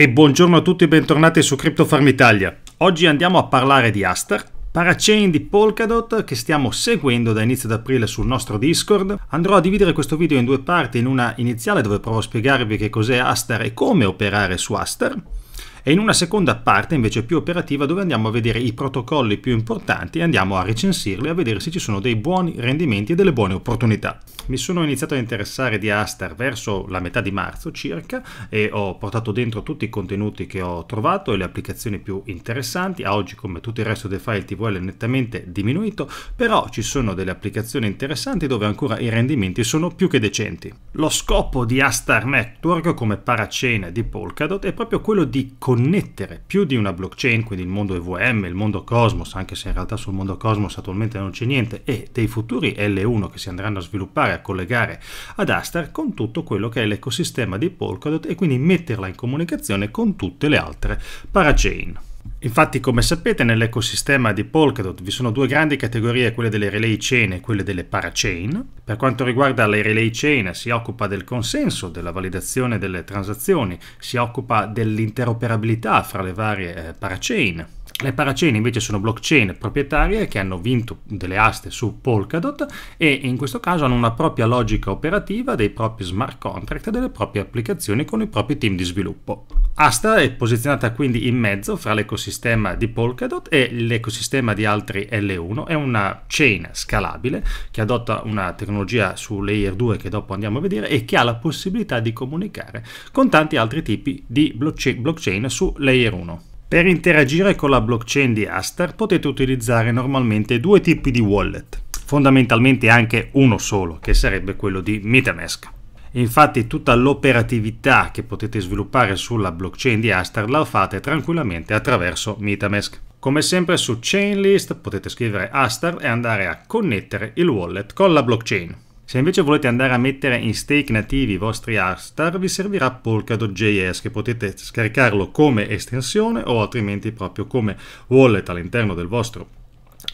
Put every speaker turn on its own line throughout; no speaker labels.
E buongiorno a tutti e bentornati su Crypto Farm Italia. Oggi andiamo a parlare di Astar, parachain di Polkadot che stiamo seguendo da inizio d'aprile sul nostro Discord. Andrò a dividere questo video in due parti, in una iniziale dove provo a spiegarvi che cos'è Astar e come operare su Astar e in una seconda parte invece più operativa dove andiamo a vedere i protocolli più importanti e andiamo a recensirli a vedere se ci sono dei buoni rendimenti e delle buone opportunità. Mi sono iniziato a interessare di Astar verso la metà di marzo circa e ho portato dentro tutti i contenuti che ho trovato e le applicazioni più interessanti. A oggi come tutto il resto dei file TVL è nettamente diminuito, però ci sono delle applicazioni interessanti dove ancora i rendimenti sono più che decenti. Lo scopo di Astar Network come parachain di Polkadot è proprio quello di connettere più di una blockchain, quindi il mondo EVM, il mondo Cosmos, anche se in realtà sul mondo Cosmos attualmente non c'è niente, e dei futuri L1 che si andranno a sviluppare, a collegare ad Astar con tutto quello che è l'ecosistema di Polkadot e quindi metterla in comunicazione con tutte le altre parachain. Infatti, come sapete, nell'ecosistema di Polkadot vi sono due grandi categorie, quelle delle relay chain e quelle delle parachain. Per quanto riguarda le relay chain, si occupa del consenso, della validazione delle transazioni, si occupa dell'interoperabilità fra le varie eh, parachain le parachain invece sono blockchain proprietarie che hanno vinto delle aste su Polkadot e in questo caso hanno una propria logica operativa dei propri smart contract e delle proprie applicazioni con i propri team di sviluppo. Asta è posizionata quindi in mezzo fra l'ecosistema di Polkadot e l'ecosistema di altri L1, è una chain scalabile che adotta una tecnologia su layer 2 che dopo andiamo a vedere e che ha la possibilità di comunicare con tanti altri tipi di blockchain su layer 1. Per interagire con la blockchain di Astar potete utilizzare normalmente due tipi di wallet, fondamentalmente anche uno solo, che sarebbe quello di Metamask. Infatti tutta l'operatività che potete sviluppare sulla blockchain di Astar la fate tranquillamente attraverso Metamask. Come sempre su Chainlist potete scrivere Astar e andare a connettere il wallet con la blockchain. Se invece volete andare a mettere in stake nativi i vostri Astar, vi servirà Polkadot.js che potete scaricarlo come estensione o altrimenti proprio come wallet all'interno del vostro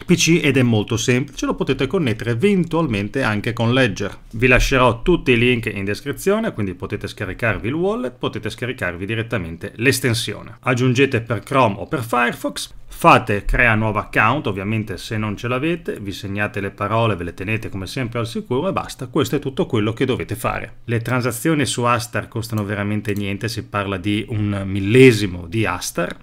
PC ed è molto semplice, lo potete connettere eventualmente anche con Ledger. Vi lascerò tutti i link in descrizione, quindi potete scaricarvi il wallet, potete scaricarvi direttamente l'estensione. Aggiungete per Chrome o per Firefox, fate crea nuovo account, ovviamente se non ce l'avete, vi segnate le parole, ve le tenete come sempre al sicuro e basta, questo è tutto quello che dovete fare. Le transazioni su Astar costano veramente niente, si parla di un millesimo di Astar,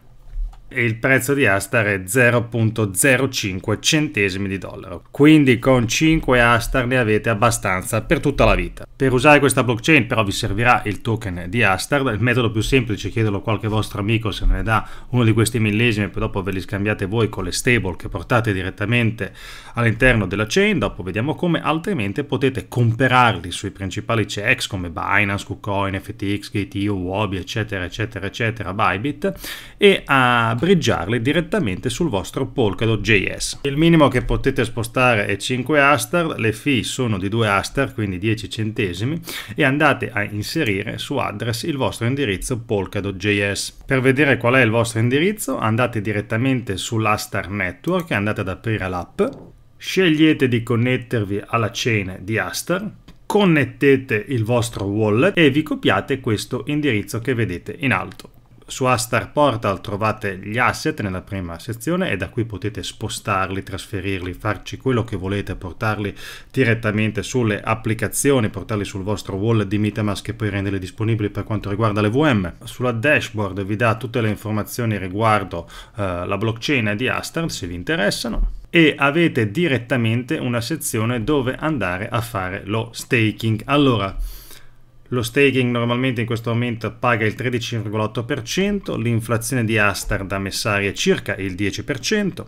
e il prezzo di Astar è 0.05 centesimi di dollaro. Quindi con 5 Astar ne avete abbastanza per tutta la vita. Per usare questa blockchain però vi servirà il token di Astar, il metodo più semplice è chiederlo a qualche vostro amico se ne dà uno di questi millesimi e poi dopo ve li scambiate voi con le stable che portate direttamente all'interno della chain, dopo vediamo come, altrimenti potete comprarli sui principali checks come Binance, KuCoin, FTX, GTO, Wobi eccetera eccetera eccetera, Bybit e a bridgearli direttamente sul vostro Polkadot.js. Il minimo che potete spostare è 5 Astar, le fee sono di 2 Astar, quindi 10 centesimi, e andate a inserire su address il vostro indirizzo Polkadot.js. Per vedere qual è il vostro indirizzo andate direttamente sull'Astar Network e andate ad aprire l'app, scegliete di connettervi alla chain di Astar, connettete il vostro wallet e vi copiate questo indirizzo che vedete in alto. Su Astar Portal trovate gli asset nella prima sezione e da qui potete spostarli, trasferirli, farci quello che volete, portarli direttamente sulle applicazioni, portarli sul vostro wallet di Metamask e poi renderli disponibili per quanto riguarda le VM. Sulla dashboard vi dà tutte le informazioni riguardo uh, la blockchain di Astar se vi interessano e avete direttamente una sezione dove andare a fare lo staking. Allora, lo staking normalmente in questo momento paga il 13,8%, l'inflazione di Astar da Messari è circa il 10%,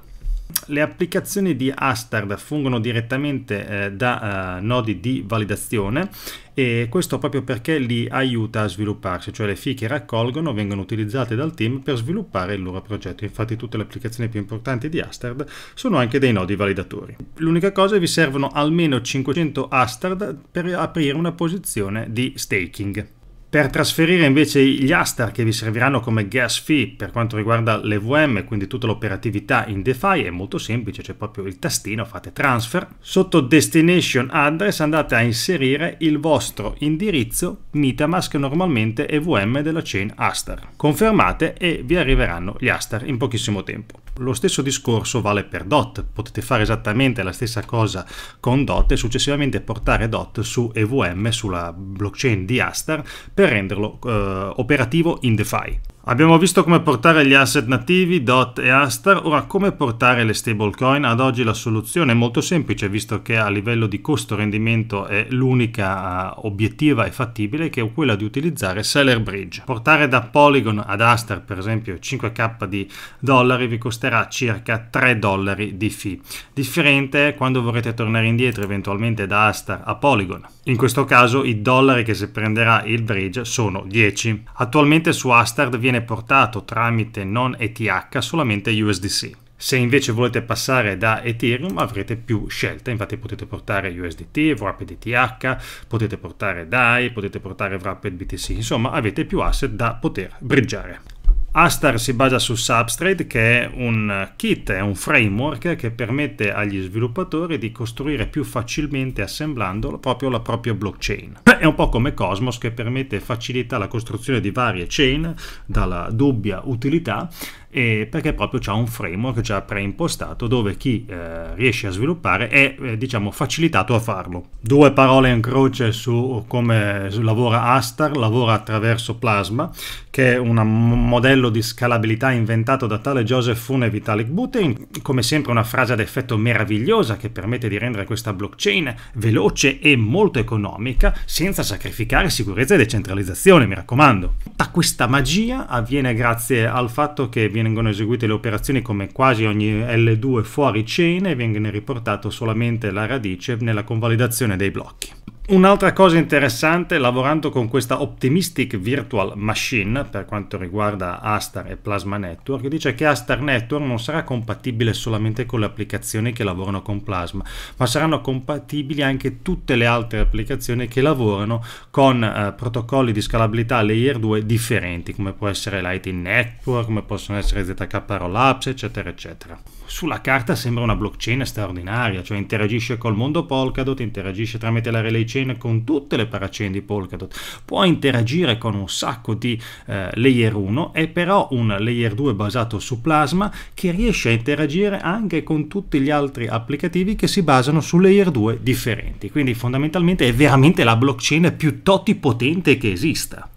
le applicazioni di Astard fungono direttamente eh, da uh, nodi di validazione e questo proprio perché li aiuta a svilupparsi, cioè le fee che raccolgono vengono utilizzate dal team per sviluppare il loro progetto. Infatti tutte le applicazioni più importanti di Astard sono anche dei nodi validatori. L'unica cosa è che vi servono almeno 500 Astard per aprire una posizione di staking. Per trasferire invece gli Astar che vi serviranno come gas fee per quanto riguarda l'EVM, quindi tutta l'operatività in DeFi, è molto semplice, c'è proprio il tastino, fate transfer. Sotto destination address andate a inserire il vostro indirizzo Metamask normalmente EVM della chain Astar. Confermate e vi arriveranno gli Astar in pochissimo tempo. Lo stesso discorso vale per DOT, potete fare esattamente la stessa cosa con DOT e successivamente portare DOT su EVM, sulla blockchain di Astar, per renderlo eh, operativo in DeFi. Abbiamo visto come portare gli asset nativi, DOT e Astar, ora come portare le stablecoin? Ad oggi la soluzione è molto semplice visto che a livello di costo-rendimento è l'unica uh, obiettiva e fattibile che è quella di utilizzare Seller Bridge. Portare da Polygon ad Astar per esempio 5k di dollari vi costerà circa 3 dollari di fee. Differente quando vorrete tornare indietro eventualmente da Astar a Polygon. In questo caso i dollari che si prenderà il bridge sono 10. Attualmente su Astar viene viene portato tramite non ETH solamente USDC. Se invece volete passare da Ethereum avrete più scelte, infatti potete portare USDT, Wrapped ETH, potete portare DAI, potete portare Wrapped BTC, insomma avete più asset da poter bridgiare. Astar si basa su Substrate che è un kit, è un framework che permette agli sviluppatori di costruire più facilmente assemblando proprio la propria blockchain. È un po' come Cosmos che permette e facilita la costruzione di varie chain dalla dubbia utilità perché proprio c'è un framework già preimpostato dove chi eh, riesce a sviluppare è eh, diciamo facilitato a farlo. Due parole in croce su come lavora Astar, lavora attraverso Plasma che è un modello di scalabilità inventato da tale Joseph Fune e Vitalik Buterin, come sempre una frase ad effetto meravigliosa che permette di rendere questa blockchain veloce e molto economica senza sacrificare sicurezza e decentralizzazione, mi raccomando. Tutta questa magia avviene grazie al fatto che vengono eseguite le operazioni come quasi ogni L2 fuori chain e viene riportato solamente la radice nella convalidazione dei blocchi. Un'altra cosa interessante, lavorando con questa Optimistic Virtual Machine per quanto riguarda Astar e Plasma Network, dice che Astar Network non sarà compatibile solamente con le applicazioni che lavorano con Plasma, ma saranno compatibili anche tutte le altre applicazioni che lavorano con eh, protocolli di scalabilità layer 2 differenti, come può essere Lightning Network, come possono essere ZK Rollups, eccetera, eccetera. Sulla carta sembra una blockchain straordinaria, cioè interagisce col mondo Polkadot, interagisce tramite la relay chain con tutte le parachain di Polkadot, può interagire con un sacco di eh, layer 1, è però un layer 2 basato su Plasma che riesce a interagire anche con tutti gli altri applicativi che si basano su layer 2 differenti, quindi fondamentalmente è veramente la blockchain più totipotente che esista.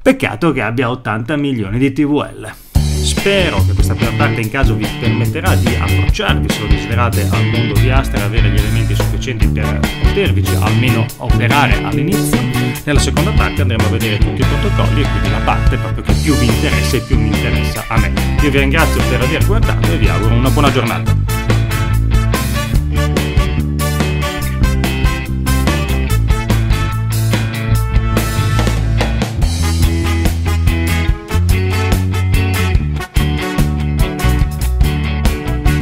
Peccato che abbia 80 milioni di TVL. Spero che questa prima parte in caso vi permetterà di approcciarvi, se lo desiderate, al mondo di Astra e avere gli elementi sufficienti per potervici almeno operare all'inizio. Nella seconda parte andremo a vedere tutti i protocolli e quindi la parte proprio che più vi interessa e più mi interessa a me. Io vi ringrazio per aver guardato e vi auguro una buona giornata.